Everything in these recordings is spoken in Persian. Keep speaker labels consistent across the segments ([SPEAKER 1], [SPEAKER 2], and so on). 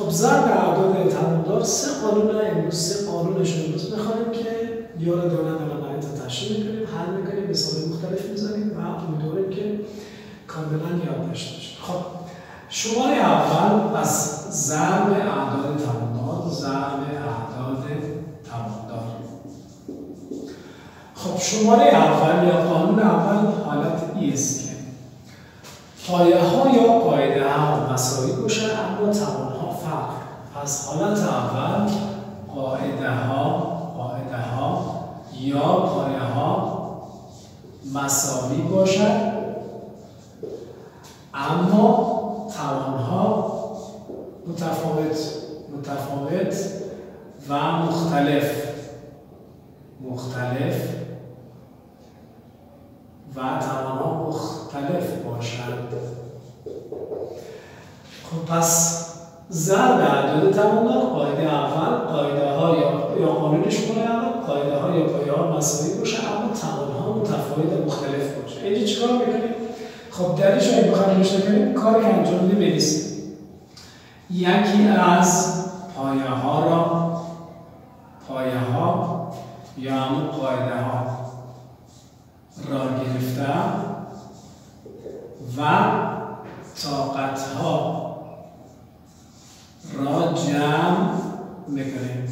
[SPEAKER 1] خب ضرب اعداد تمامدار سه قانون امروز سه قانونش رو امروز بخونیم که یاد دانه دارم برای تشریح می‌کنیم. حل می‌کنیم مثال مختلف می‌زنیم و امیدواریم که کاملا یاد داشته باشیم. خب شماره اول از ضرب اعداد تمامدار ضرب اعداد تمامدار خب شماره اول یا قانون اول حالت ای است که پایه ها یا قاعده ها مساوی باشه اما فرق پس حالت اول قاعده ها قاعده ها یا پایه ها مساوی باشد اما توانها متفاوت متفاوت و مختلف مختلف و توانها مختلف باشند خب پس ضرب اعداد توانها قاعده اول قاعده ها یا قانونش کنه اول قاعده ها یا پایه ها مساوی باشه اما توانها متفاوت و مختلف باشه. اینجا چیکار می‌کنیم؟ خب درش رو بخوایم نوشته کنیم کار که انجام میده بنویسیم. یکی از پایه ها را پایه ها یا همون قاعده ها را گرفتم و طاقت ها را جمع می‌کنیم.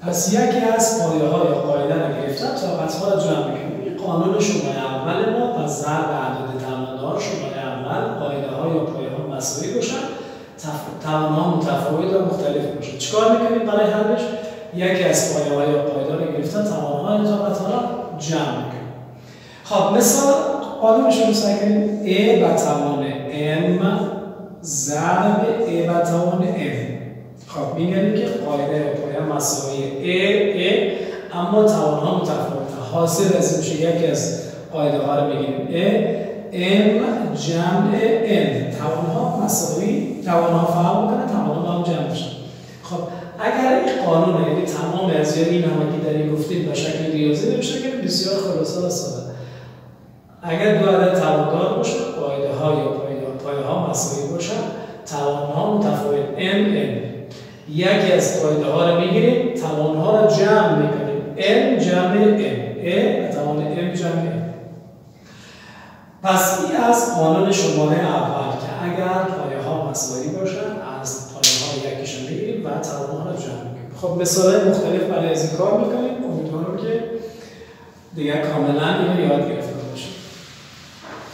[SPEAKER 1] پس یکی از پایه های قاعده را گرفتم طاقت ها جمع می‌کنیم. قانون شماره اول ما پس ضرب اعداد تمامدار شماره اول قاعده ها یا پایه ها مساوی باشن. توان ها متفاوت و مختلف باشن. چیکار می‌کنیم برای حلش؟ یکی از پایه ها یا قاعده را گرفتن توان ها یا طاقت ها جمع می‌کنیم. خب مثال قانونش رو کنیم A به توان M ضرب به توان M خب میگیم که قاعده پایه مساوی A A اما توان ها متفاوته حاصل از میشه یکی از قاعده ها رو میگیم A M جمع N. توان ها مساوی توان ها فرق می‌کنه توان ها هم جمع میشن. خب اگر این قانون یعنی تمام از این همه که این گفتیم به شکل ریاضی نمیشه که بسیار خلاصه و ساده. اگر دو عدد تواندار باشه قاعده ها یا ها مساوی باشن توان ها متفاوت. M N یکی از قاعده ها رو می‌گیریم توان ها رو جمع می‌کنیم. M جمع M A توان M جمع M پس این از قانون شماره اول که اگر پایه ها مساوی باشن از پایه ها یکیشون می‌گیریم و توان ها رو جمع می‌کنیم. خب مثال مختلف برای از این کار می‌کنیم. امیدوارم که دیگر کاملا اینو یاد گرفته باشیم.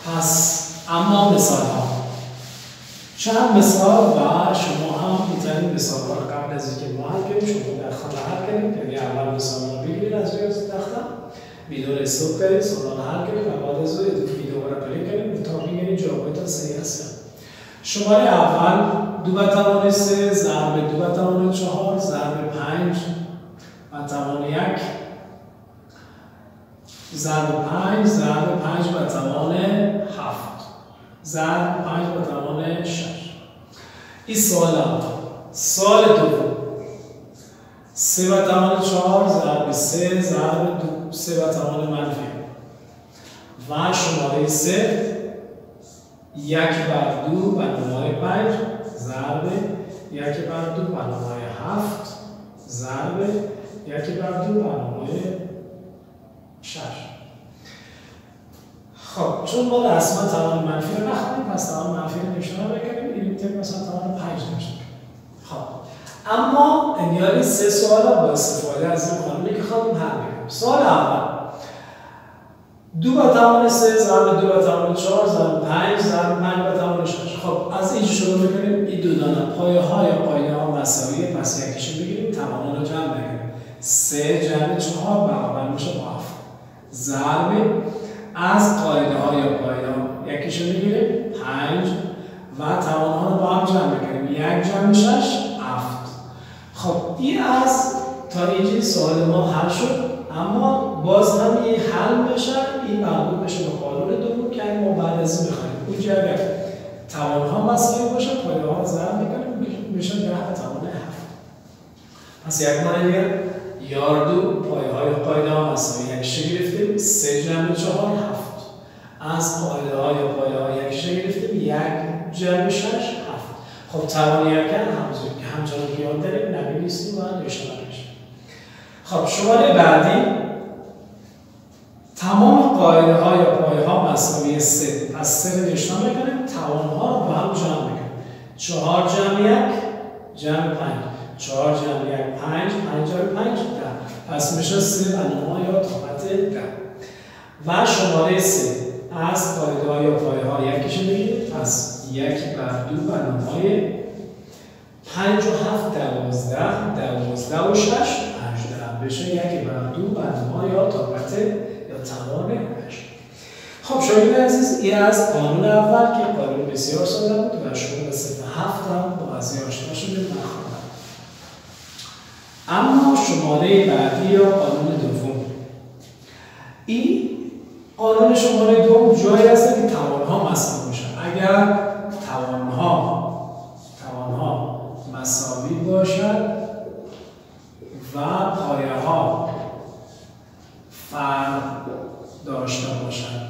[SPEAKER 1] پس اما مثال ها چند مثال و شما هم می‌تونید مثال ها قبل از اینکه ما حل کنیم شما در خانه حل کنید یعنی اول مثال رو بگیرید از روی تخته ویدیو رو استوب سوال حل کنید و بعد از ویدیو رو پلی کنید. تا ببینید جوابتون صحیح هست. شماره اول دو به توان سه ضرب دو به توان چهار ضرب پنج و توان یک. ضرب پنج ضرب پنج به توان هفت. ضرب پنج به توان شش. این سوال اول سوال دوم سه به توان چهار ضرب سه ضرب دو. سه به توان منفی. و شماره سه یک بر دو برنامه پنج ضرب یک بر دو برنامه هفت ضرب یک بر دو برنامه شش. خب چون ما رسما توان منفی رو نخونیم پس توان منفی رو نشونه بکنیم این می‌تونیم مثلا توان پنج نشونه خب اما انیالی سه سوال با استفاده از این قانونی که خواهیم حل بکنیم سوال اول. دو به توان سه ضرب دو به توان چهار ضرب پنج ضرب پنج به توان شش. خب از اینجا شروع می‌کنیم. این دو دانه پایه ها یا پایه ها مساویه پس یکیشو بگیریم توان رو جمع بگیریم. سه از قاعده های یا یکیش رو یکیشو می‌گیره پنج و توان ها رو با هم جمع می‌کنیم. یک جمع شش هفت. خب این از تا اینجا سوال ما حل شد. اما باز هم یه حل بشه این مربوط بشه. به قانون دوم که ما بعد از این بخوایم. اونجا اگر توان ها مساوی باشه پایه ها رو زرم می‌کنیم. میشه ده توان هفت. پس یک معنی دیگر یار دو پایه های قاعده ها مساوی یکیشه گرفتیم سه جمع چهار هفت. از قاعده های پایه های یکیشه گرفتیم یک جمع شش هفت. خب توانی یکن همچنان که یاد داریم نبینیستیم و نوشته خب شماره بعدی تمام قاعده های پایه ها مساوی سه از سه نشان می‌کنیم توان ها رو با هم جمع می‌کنیم. چهار جمع یک جمع پنج. چهار جمع یک پنج پنج جمع پنج ده پس میشه سه بنما یا طاقت ده. و شماره سه از قاعده های پایه ها یکیش میگیم پس یک بر دو بنامای پنج و هفت دوازده دوازده و شش پنج ده بشه یک بر دو بنما یا طاقت یا توان هشت. خب شاگرد عزیز این از قانون اول که قانون بسیار ساده بود و شما به صفحه هفت هم شماره بعدی یا قانون دوم. این قانون شماره دوم جایی هست که توانها مساوی میشن اگر توانها توانها مساوی باشد و پایه ها فرق داشته باشد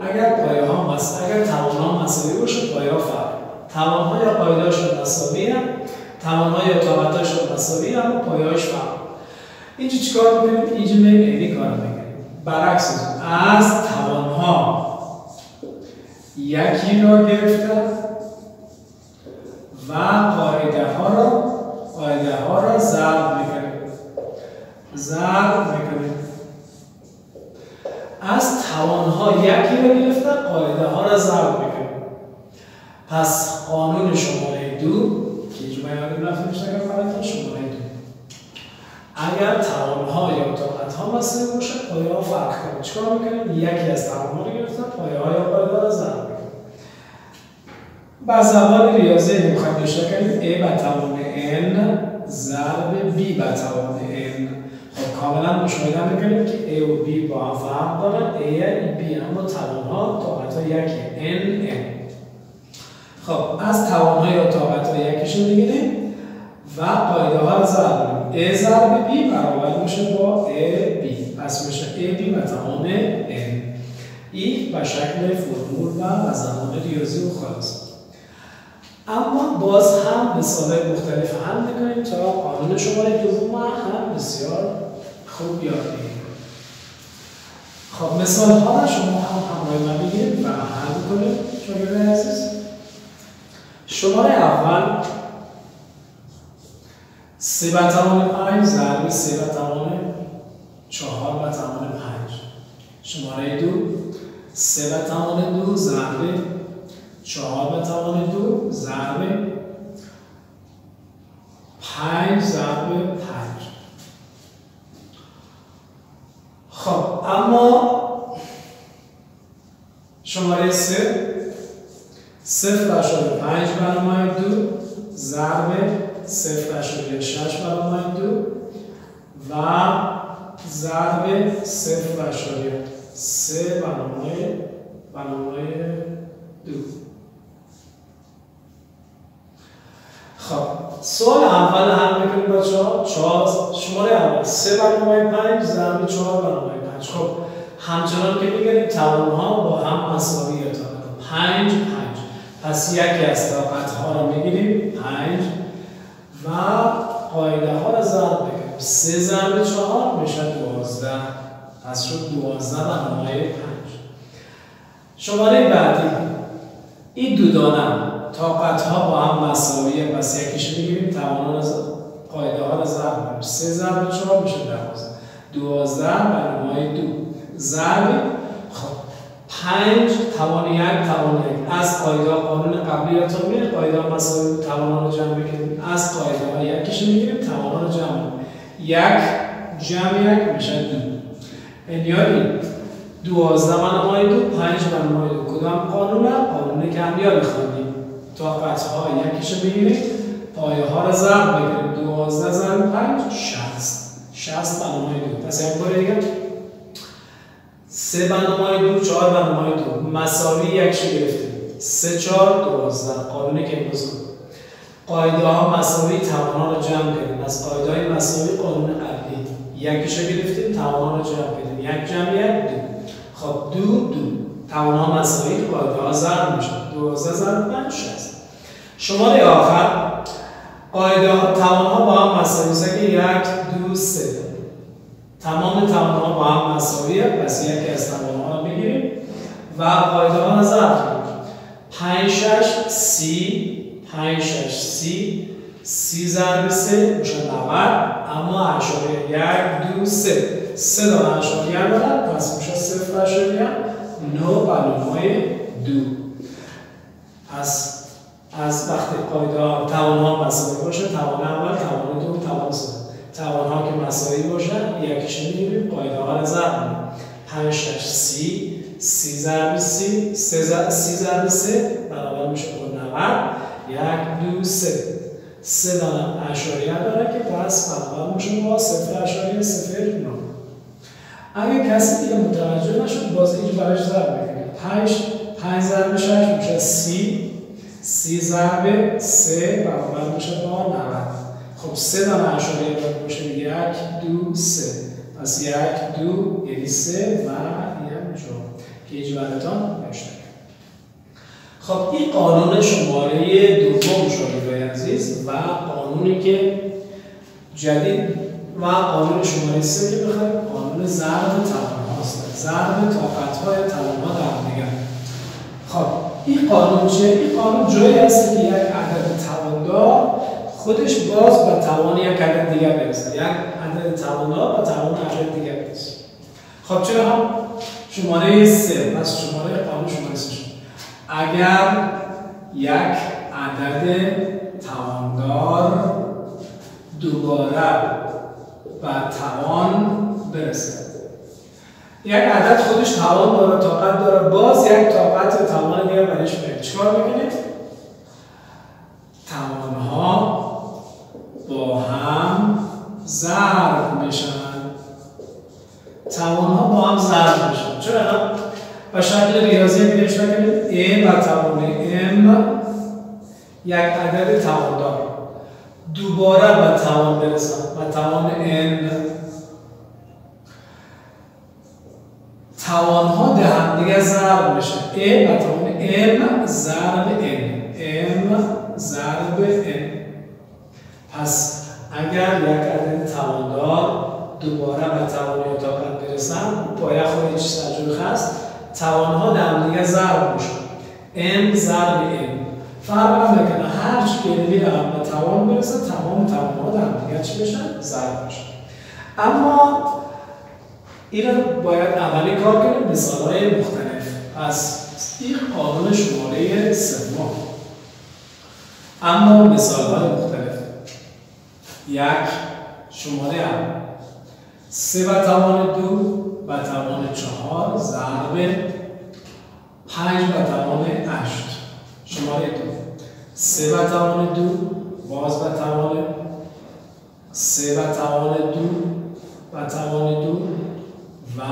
[SPEAKER 1] اگر پایه ها مس... اگر توان ها مساوی باشه پایه ها فرق توان ها یا پایدارشون مساوی هم توان ها یا طاقتاشون مساوی هم و پایه هاش فرق اینجا چیکار می‌کنیم اینجا میگیم اینی کار می‌کنیم برعکس از توان ها یکی را گرفته و قاعده ها را قاعده ها را ضرب می‌کنیم. ضرب می‌کنیم. از توانها یکی رو گرفته قاعده ها را ضرب می‌کنیم. پس قانون شماره دو که اینجا بیان رفتیم شکر براتون شماره دو. اگر توانها یا طاقتها مسئله باشه پایه ها فرق کنیم چیکار می‌کنیم؟ یکی از توانها رو گرفته پایه ها یا قاعده ها را ضرب با زبان ریاضی می‌خوایم داشته کنیم. A به توان N ضرب B به توان N. خب کاملا مشاهده می‌کنیم که A و B با هم فرق دارن A و B اما توانها طاقت ها یکی. N N. خب از توانها یا طاقت ها یکیشون می‌گیریم. و قاعده ها رو ضرب. A ضرب B برابر میشه با A B. پس میشه A به توان N. ای به شکل فرمول و زمان ریاضی و خلاص اما باز هم مثال مختلف حل می‌کنیم تا قانون شماره دوم هم بسیار خوب یاد بگیریم. خب مثال ها شما هم همراه من بگیرید و حل کنید شاگرد عزیز. شماره اول سه به توان پنج ضرب سه به توان چهار به توان پنج. شماره دو سه به توان دو ضرب چهار به توان دو ضرب پنج ضرب پنج. خب اما شماره سه. صفر اشاره پنج برای دو ضرب صفر اشاره شش برای دو و ضرب صفر اشاره سه برای برای دو. خب سوال اول هم می‌کنیم بچه ها چهار شماره اول. سه برنامه پنج ضرب چهار برنامه پنج. خب همچنان که میگنیم توان ها با هم مساوی طاقت پنج پنج. پس یکی از طاقت ها رو می‌گیریم. پنج و قاعده ها رو ضرب بکنیم سه ضرب چهار میشه دوازده. پس شد دوازده برنامه پنج. شماره بعدی. این دو دانه طاقت ها با هم مساویه. پس یکیش می‌گیریم توان قاعده ها رو ضرب کنیم سه ضرب چهار میشه دوازده. دوازده برنامه دو. ضرب پنج توان یک توان یک. از قاعده قانون قبلی یا میره قاعده مساوی توان رو جمع بکنیم از قاعده ها یکیش می‌گیریم توان رو جمع یک جمع یک میشه دو یعنی دوازده برنامه دو پنج برنامه دو. کدام قانون قانون که هم یاد خواندیم طاقت ها یکیشو بگیریم پایه ها رو ضرب بگیریم دوازده ضرب پنج شست شست برنامه دو. پس یک بار دیگه سه برنامه دو چهار برنامه دو. مساوی یکشو گرفتیم. سه چهار دوازده. قانون که امروز قاعده ها مساوی ها رو جمع کردیم. از قاعده های مساوی قانون قبلی یکیشو گرفتیم ها رو جمع کردیم. یک جمعیت دو. خب دو دو. توان ها مساوی قاعده ها ضرب میشه دوازده ضرب پنج شست شماره آخر. قاعده ها توان ها با هم مساوی. یک دو سه. تمام ها با هم مساویه. پس یکی از توان ها رو بگیریم و قاعده ها ضرب کنیم 5 6 30 5 6 30 30 ضرب 3 میشه 90 اما اشاره 1 2 3 3 داره اشاره داره پس میشه 0 اشاره 9 بلومای 2 پس از وقتی قاعده توان ها مساوی باشه توان اول توان دو توان سه. توان ها که مساوی باشه یکیش می‌گیریم رو ضرب 5 6 30 30 ضرب 30 3 ضرب 3 برابر میشه 90 یک دو سه. سه دانه اشاریه داره که پس برابر میشه با صفر اشاریه صفر نه اگه کسی دیگه متوجه نشد باز اینجا براش ضرب بکنید پنج پنج ضرب شش میشه. سی سی ضرب سه برابر میشه با 90 خب سه دانه اشاریه باید باشه. یک دو سه. پس یک دو یعنی سه و یک جا. که اینجا براتان نوشته. خب این قانون شماره دوم شاگردای عزیز و قانونی که جدید و قانون شماره سه که بخوایم قانون ضرب توان هاست ضرب طاقت های توان ها در دیگر. خب این قانون چیه؟ این قانون جایی هست که یک عدد تواندار خودش باز به توان یک عدد دیگر برسه یک عدد تواندار به توان عدد دیگر برسه خب چرا هم شماره سه. پس شماره قانون شماره سه اگر یک عدد تواندار دوباره به توان برسد. یک عدد خودش توان داره طاقت داره. باز یک طاقت توان دیگه برش میاد چیکار می‌کنید توانها با هم ضرب میشن توانها با هم ضرب میشن چرا؟ و شکل ریاضی می نوشته کنید A و توان M یک عدد تواندار. دوباره به توان برسن و توان N. توان ها ده هم دیگه ضرب میشه. A و توان M ضرب N. M ضرب N. پس اگر یک تواندار دوباره به توان طاقت برسن باید خود چیز تجربه هست. توانها در دیگه ضرب میشه m ضرب m. فرق هم نکنه هر چی در به توان برسه تمام توانها در دیگه چی بشن؟ ضرب بشن اما این باید اولی کار کنیم مثال های مختلف. پس این قانون شماره سوم. اما مثال های مختلف. یک شماره اول سه و توان دو و توان چهار ضرب پنج و توان هشت. شماره دو. سه و توان دو باز و توان سه و توان دو و توان دو و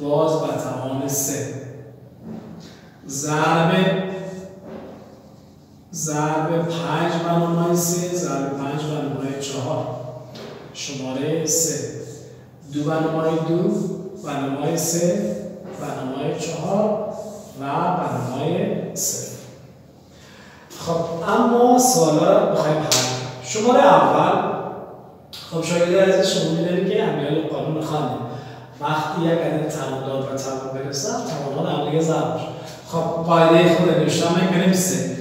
[SPEAKER 1] باز و توان سه. ضرب ضرب پنج نمای سه ضرب پنج و شماره سه. دو برنامه دو برنامه سه برنامه چهار و برنامه سه. خب اما سوالا رو بخوایم حل شماره اول. خب شاید از شما می‌دونید که امیال قانون خواندیم وقتی یک عدد تمامدار و تمام تمام هم دیگه ضرب خب قاعده خود نوشتم سه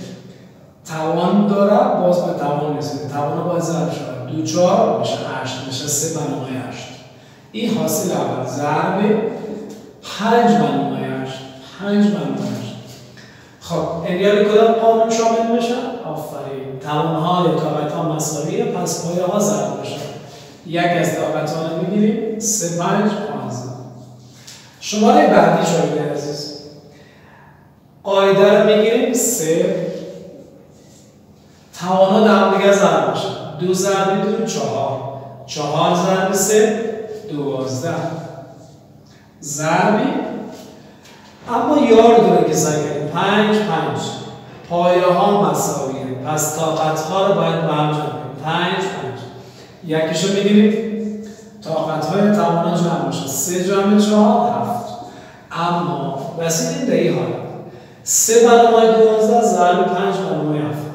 [SPEAKER 1] توان داره باز به توان می‌رسه. توان باز ضرب شده دو چهار میشه هشت میشه سه برنامه هشت. این حاصل اول ضرب پنج برنامه هشت. پنج برنامه هشت. خب انگاری کدام قانون شامل میشه؟ آفرین. توانهای طاقت ها مساویه پس پایه ها ضرب میشه. یک از طاقت ها رو می‌گیریم. سه پنج پانزده. شماره بعدی شاید عزیز. قاعده رو می‌گیریم. سه. توان ها در دیگه ضرب میشه. دو ضرب دو چهار. چهار ضرب سه دوازده. ضربی؟ اما یار داره که کنیم پنج پنج. پایه ها مساویه. پس طاقت ها رو باید به هم جمع پنج پنج. یکیشو می‌گیریم. طاقت های توانا جمع میشه. سه جمع چهار هفت. اما رسیدیم به این حالت سه برنامه دوازده ضرب پنج برنامه هفت.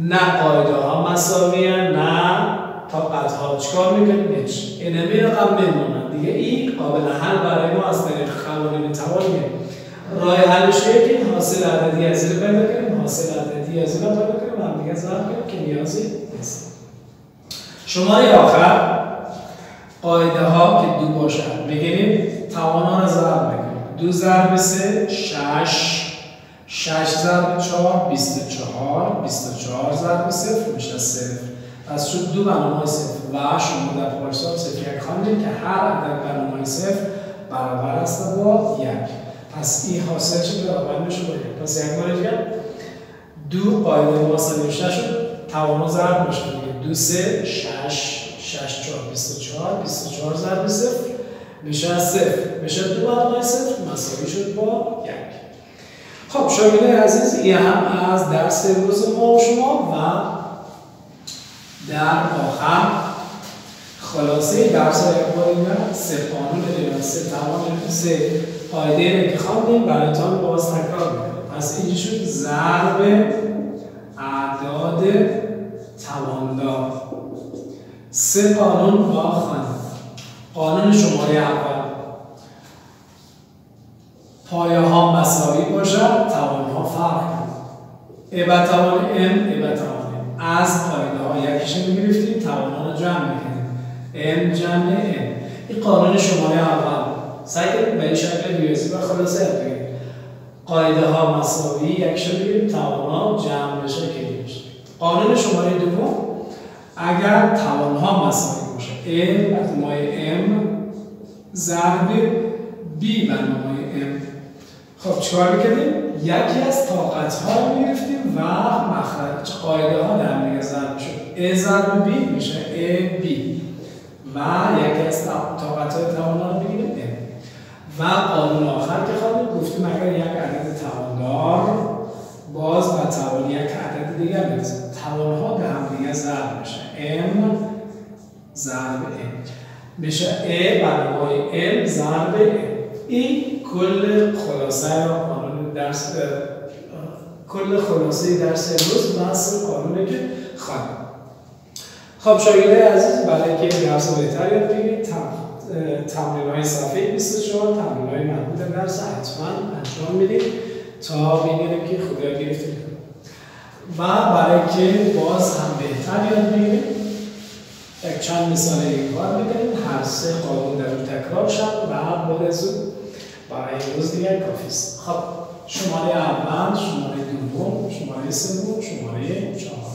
[SPEAKER 1] نه قاعده ها مساوی نه چکار می‌کنیم؟ میکنیمش انمی رقم بمونن دیگه این قابل حل برای ما از طریق قوانین رای راه حلش که حاصل عددی از این پیدا کنیم حاصل عددی از این پیدا کنیم هم دیگه ضرب کنیم که نیازی نیست. شماره آخر. قاعده ها که دو باشن بگیریم. توانا را ضرب بکنیم دو ضرب سه شش. 6 ضرب 4 24 24 ضرب 0 میشه 0 از شد دو برنامه صفر و شما در پارسال صفر یک خواندیم که هر عدد برنامه صفر برابر است با یک. پس ای حاصل شد برابر میشه با یک پس یک بار دیگه. دو قاعده ما نوشته شد. توانو ضرب میشه دیگه دو سه شش. شش چهار. بیست و چهار. بیست و زرد ضرب صفر. میشه از صفر. میشه دو برابر صفر. مساوی شد با یک. خب شاگرده عزیز این هم از درس روز ما و شما و در آخر خلاصه درس یک بار سه قانون دیدن سه توان سه قاعده که خواندیم برایتان باز تکرار می‌کنم. پس اینجا شد؟ ضرب اعداد تواندار. سه قانون با خواندیم قانون شماره اول. پایه ها مساوی باشد توان ها فرق کنند ای توان ام ای توان ام از قاعده یکیش می‌گرفتیم توان ها رو جمع می‌کنیم ام جمع ام این قانون شماره اول. سعی کنید به این شکل ریاضی و خلاصه بگیرید قاعده ها مساوی یکیش بگیریم توان ها جمع بشه که قانون شماره دوم اگر توان ها مساوی باشه. ام مجموعه ام ضرب بی برنامه ام خب چیکار می‌کنیم یکی از طاقت ها رو می‌گرفتیم و مخرج قاعده ها در دیگه ضرب شد ا ضرب بی میشه. ا بی و یکی از طاقت های ها رو می‌گیریم. ام و قانون آخر که خواهیم گفتیم اگر یک عدد تواندار باز و توان یک عدد دیگر برسه توان ها به هم دیگه ضرب میشه. M ضرب m میشه a برای m ضرب m این کل خلاصه قانون درس کل خلاصه درس امروز بحث قانونه که خواهیم. خب شاگرده عزیز برای که درس بهتر یاد بگیرید تمرین های صفحه 24 تمرین های مربوط درس حتما انجام می‌دید تا بگیریم که خوب یاد گرفتیم و برای که باز هم بهتر یاد بگیریم یک چند مثال این کار می‌کنیم. هر سه قانون در تکرار شد و برزو برای روز دیگر کافی است. خب شماره اول شماره دوم شماره سوم شماره چهار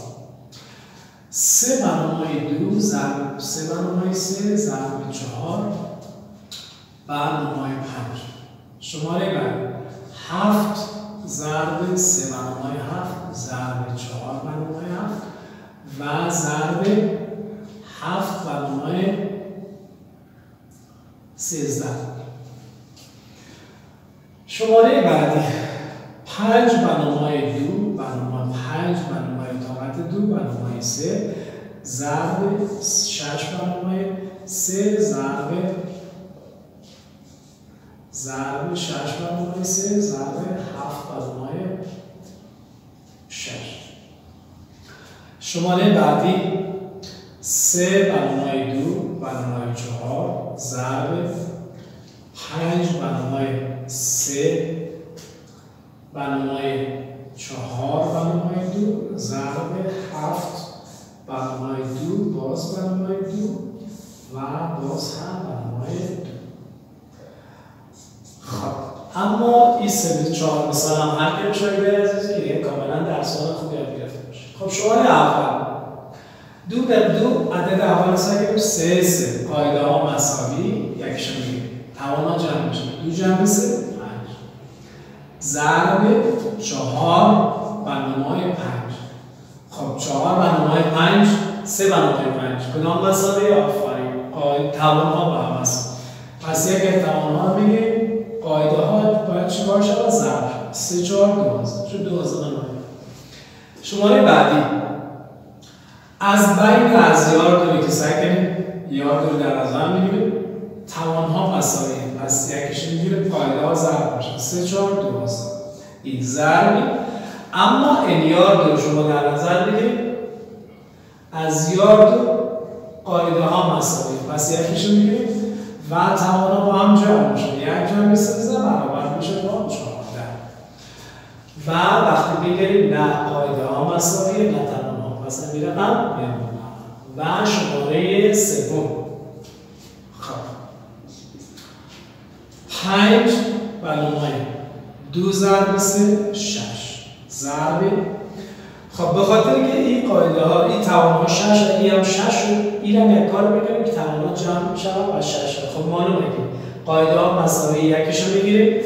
[SPEAKER 1] سه برنامه دو ضرب سه برنامه سه ضرب چهار برنامه پنج. شماره بعد. هفت ضرب سه برنامه هفت ضرب چهار برنامه هفت و ضرب هفت برنامه سیزده. شماره بعدی پنج برنامه دو برنامه پنج برنامه طاقت دو برنامه سه ضرب شش برنامه سه ضرب ضرب شش برنامه سه ضرب هفت برنامه شش. شماره بعدی سه برنامه دو برنامه چهار ضرب پنج برنامه سه برنامه چهار برنامه دو ضرب هفت برنامه دو باز برنامه دو و باز هم برنامه دو. خب اما این سه چهار مثال هم هر که شاید عزیز دیگه کاملا درس خوب یاد گرفته باشه. خب شماره اول. دو در دو عدد اول سعی سه سه. قاعده ها مساوی یکشون میگیم توانا جمع میشه. دو جمع سه. ضرب چهار برنامه پنج. خب چهار برنامه پنج سه برنامه پنج. کدام مساوی آفرین. قاعده توان ها به هم پس یک توان ها میگیم. قاعده ها باید چیکار شود؟ ضرب. سه چهار دوازده شد دوازده شماره بعدی. از بین از یار دوری که سعی یار دوری در نظر می‌گیریم توان ها مساوی پس یکیش می‌گیره پایده ها ضرب میشه سه چهار دو این ضربی اما این یار دو شما در نظر بگیرید از یار دو قاعده ها مساوی پس یکیش می‌گیریم و ها با هم جمع میشه یک جمع سه برابر میشه با چهارده و وقتی بگیریم نه قاعده ها مساوی نه توان ها پس نمیره هم و شماره سوم پنج بلومای دو ضرب سه شش ضرب خب به خاطر که این قاعده ها این توان ها شش این هم شش و این هم یک کار بکنیم که توان ها جمع شد و شش خب معلومه که قاعده ها مساوی یکش رو می‌گیریم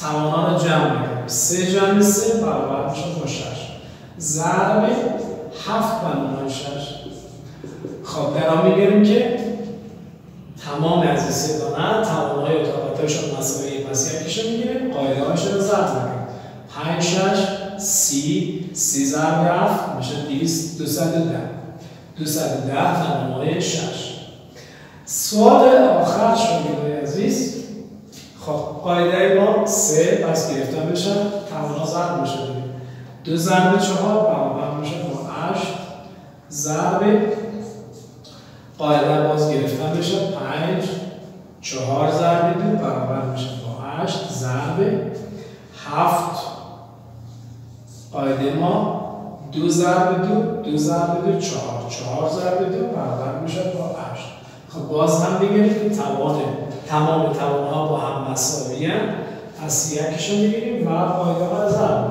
[SPEAKER 1] توان ها رو جمع می‌کنیم. سه جمع سه برابر میشه با شش. ضرب هفت بلومای شش. خب در آن می‌گیریم که تمام از این سه دانه توان های طاقتهایشون مساوی پس یکیشو می‌گیریم قاعده هاش رو ضرب می‌کنیم 5 6 سی سی ضرب 7 میشه 200 210 210 توانای 6 سوال آخر شما عزیز. خب قاعده ما سه پس گرفتن بشه توانا ضرب میشه. دو ضرب چهار برابر میشه با 8 ضرب قاعده باز گرفتن بشه 5 چهار ضرب دو برابر میشه. 8 ضرب 7 قاعده ما دو ضرب دو دو ضرب دو چهار. چهار ضرب دو برابر میشه با 8 خب باز هم بگیریم توان تمام توان ها با هم مساوی پس یکیش رو می‌گیریم و قاعده ها ضرب.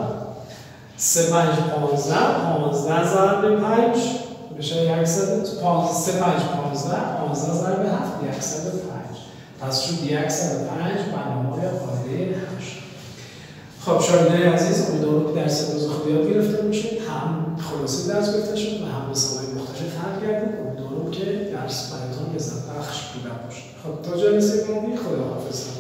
[SPEAKER 1] 3 5 15 15 ضرب 5 بشه 100 3 5 15 15 ضرب 7 105 پس شد 105 برنامه قاعده 8 خب شاگردای عزیز امیدوارم که درس روز خوب یاد گرفته باشید. هم خلاصه درس گرفته شد و هم مثالهای مختلف حل کردید امیدوارم که درس براتون لذت بخش بوده باشه. خب تا جلسه بعدی خدا حافظ